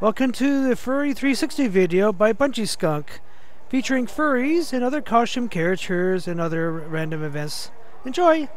Welcome to the Furry 360 video by Bungee Skunk, featuring furries and other costume characters and other random events. Enjoy!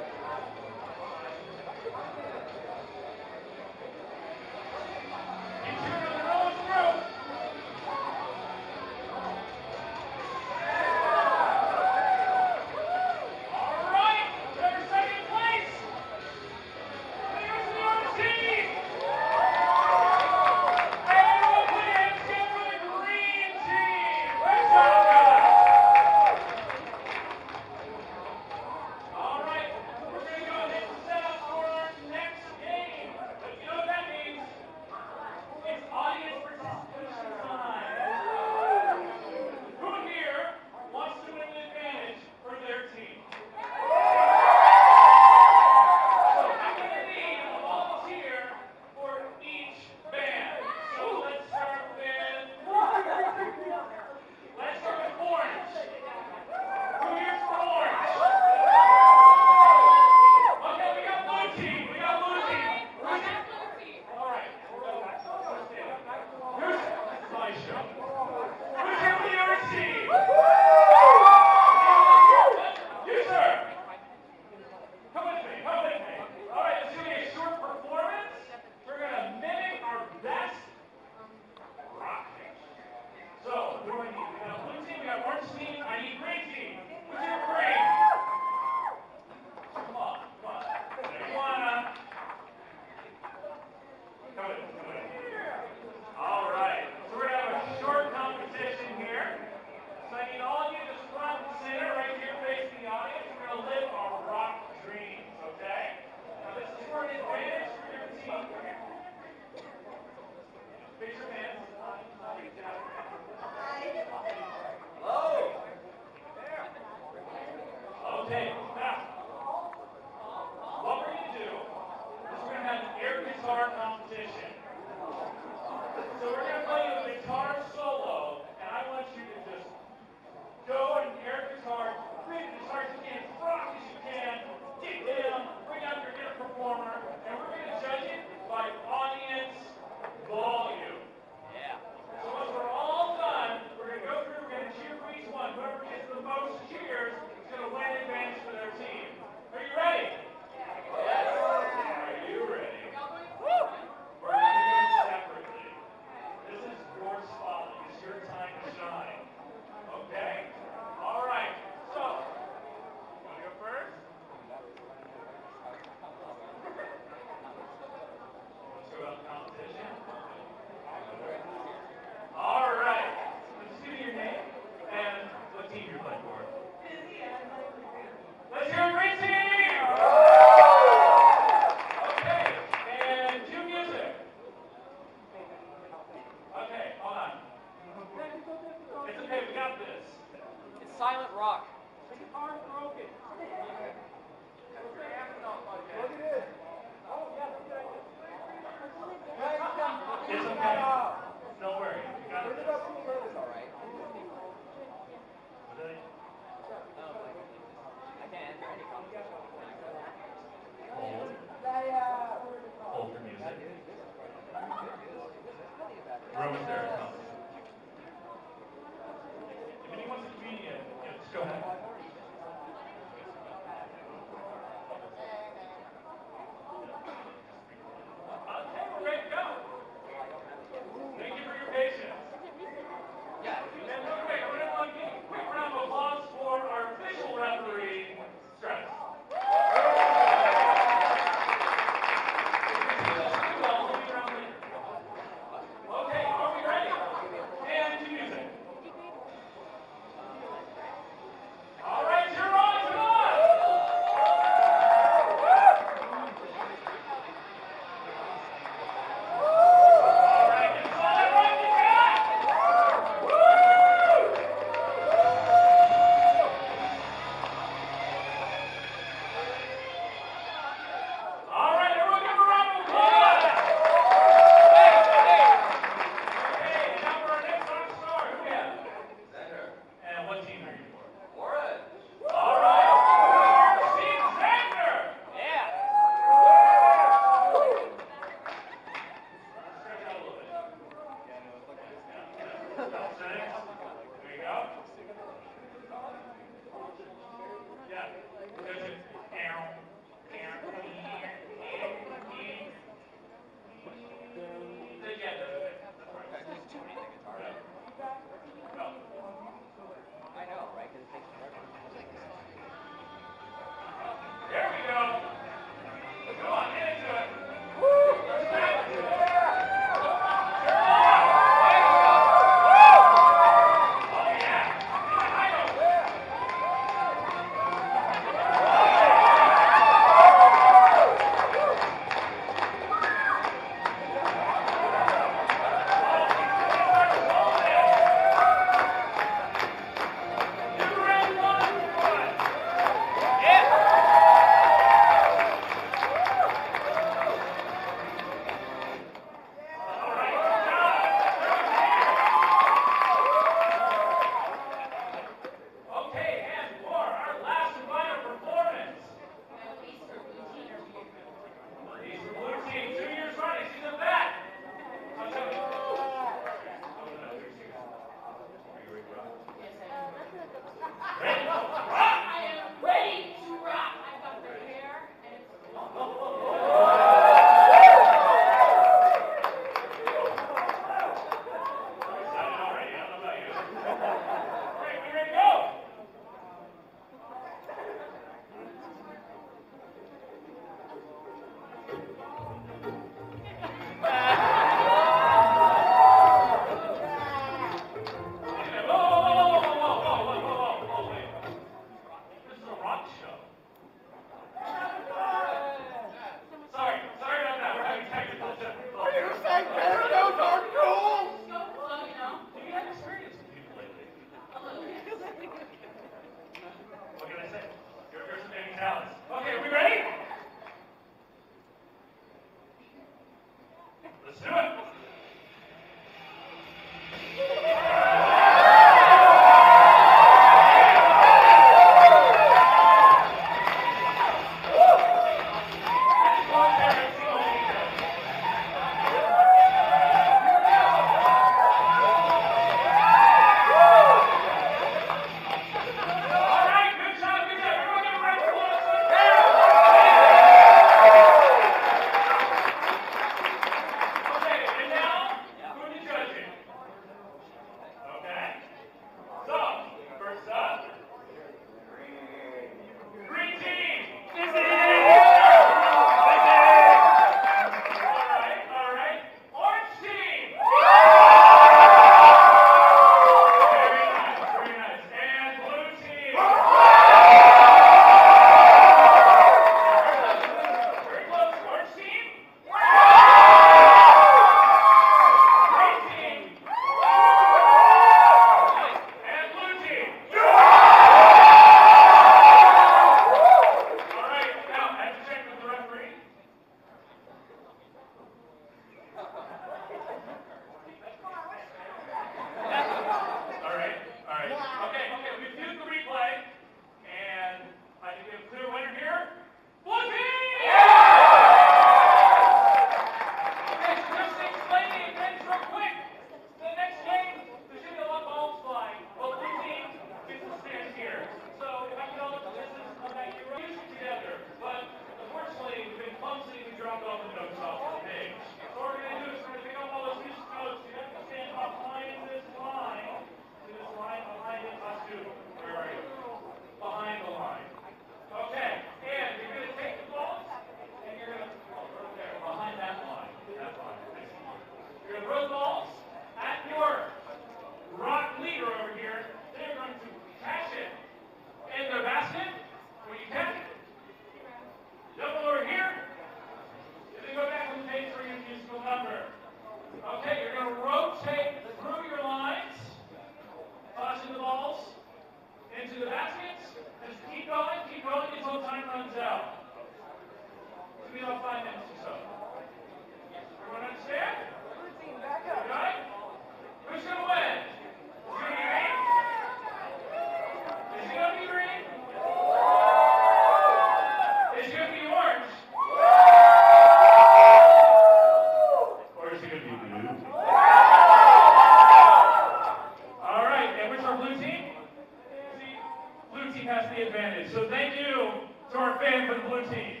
authority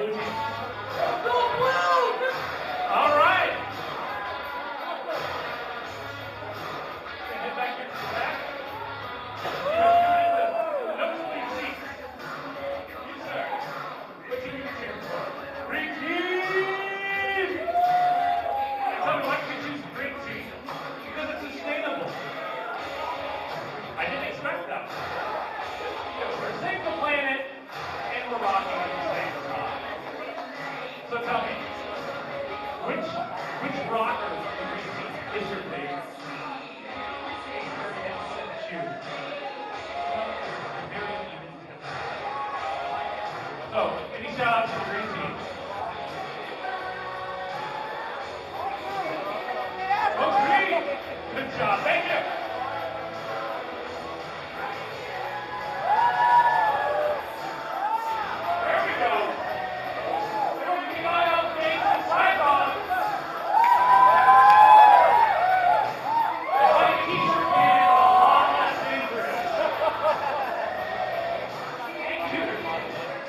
Go Thank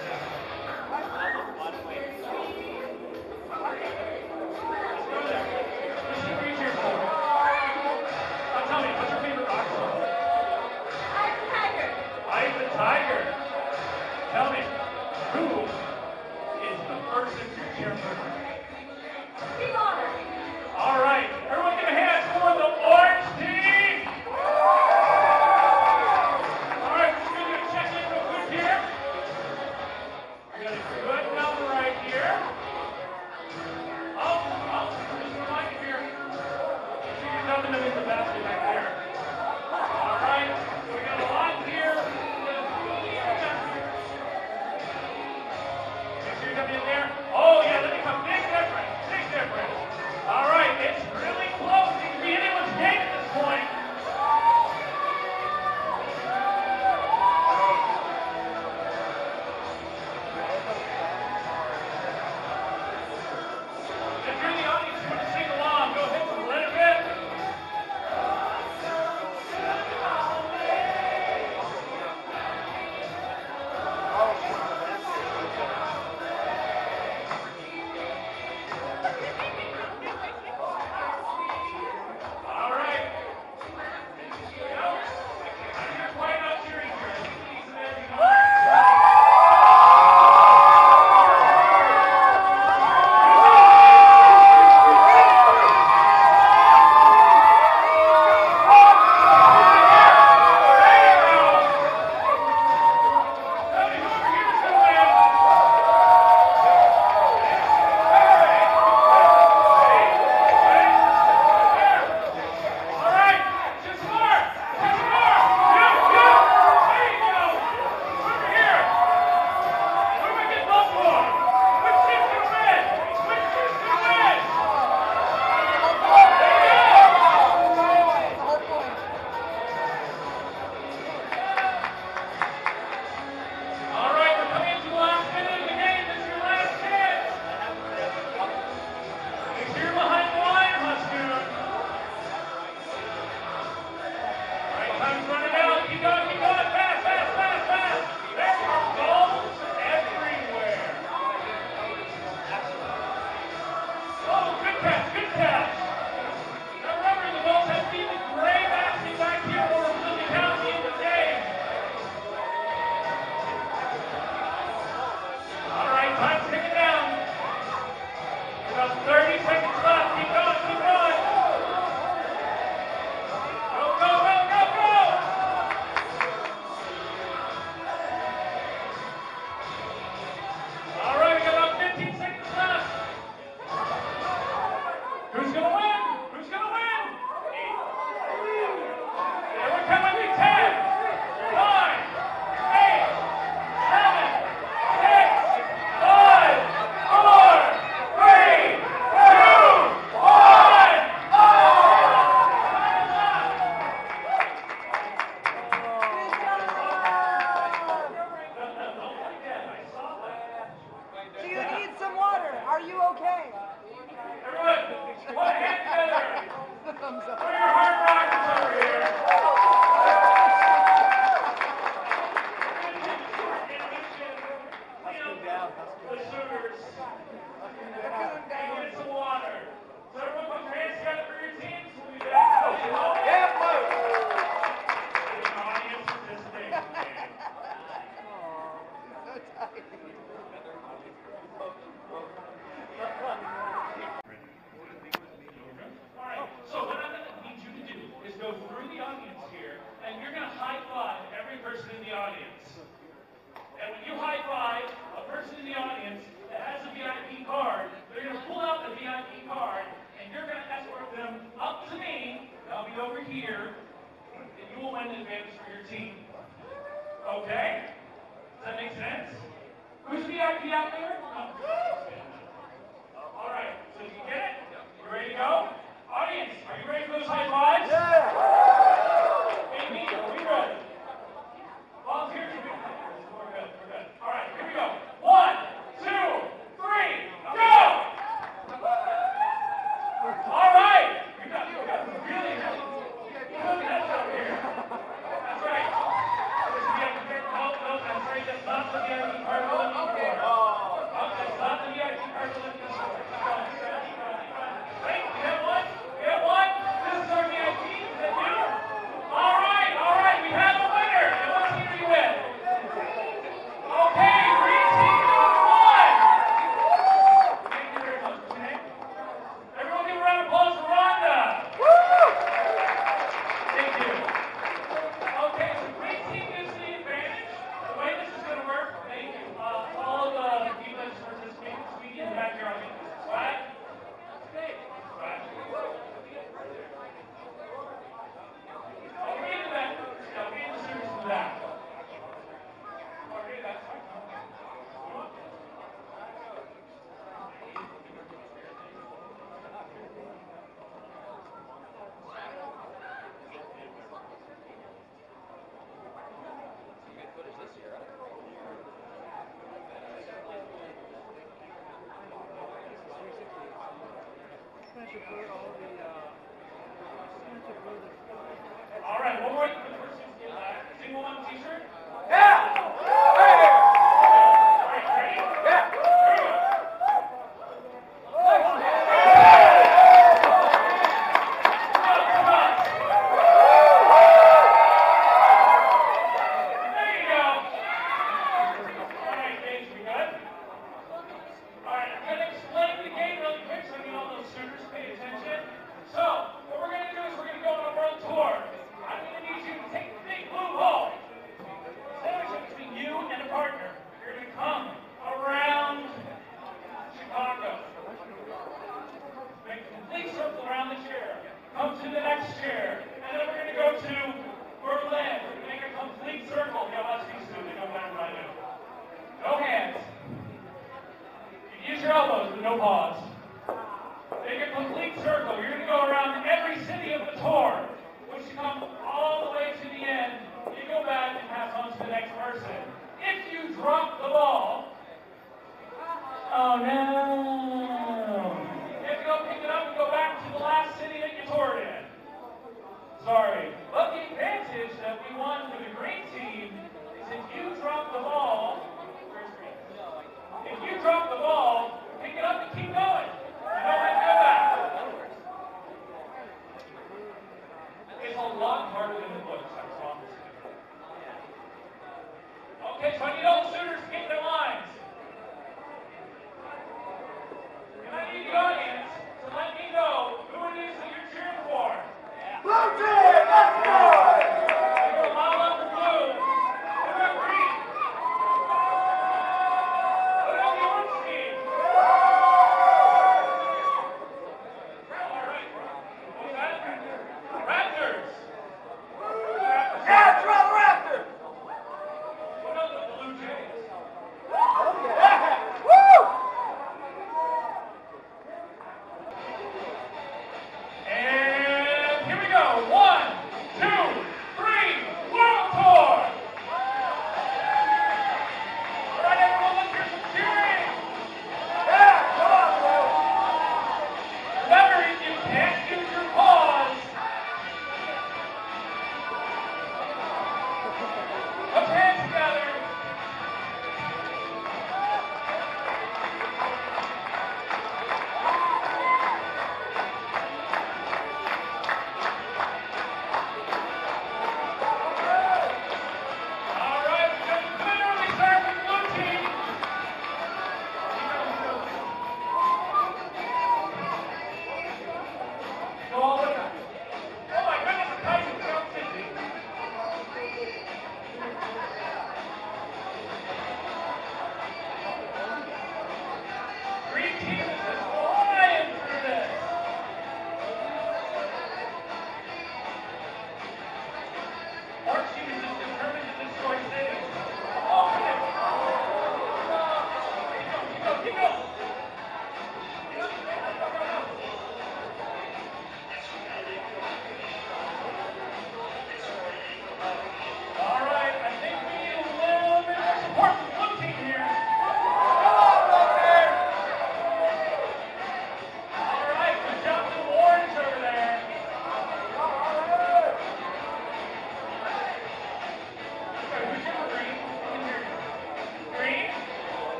All right, one more.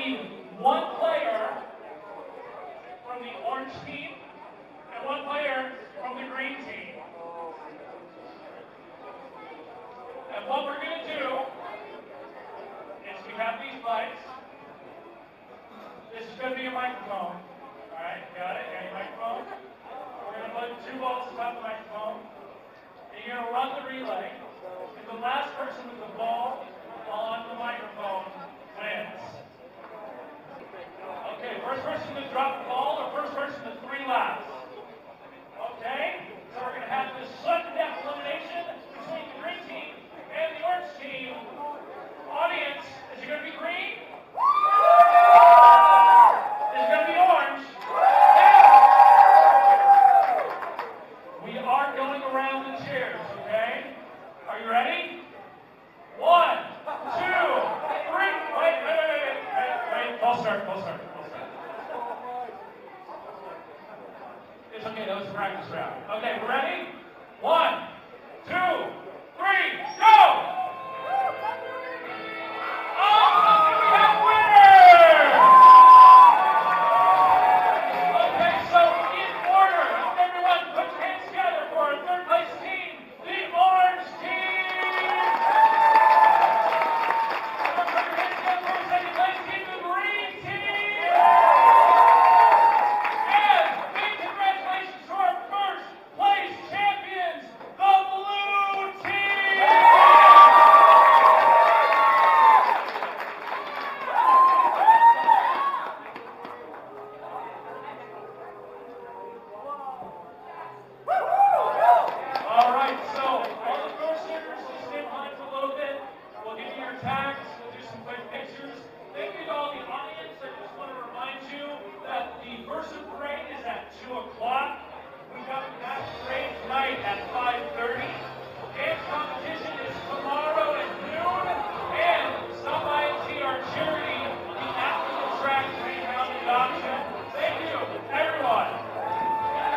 One.